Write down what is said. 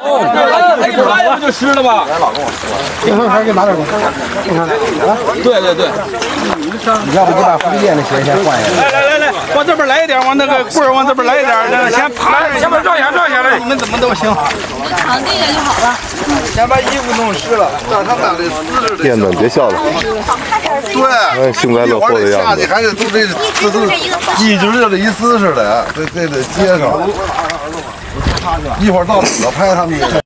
哦，不就湿了吗？一会儿还给拿点东西。对对对。你要不你把福利店的鞋先换一下。来来来来，往这边来一点，往那个棍儿往这边来一点，那先爬，先把绕下绕下来，你们怎么都行。躺地下就好了。先把衣服弄湿了，让他们俩的姿势。电灯别笑了。对，幸灾乐祸的样子。下去还得都这姿势，一直就这一姿势的，这这得接上。一会儿到哪了拍他们。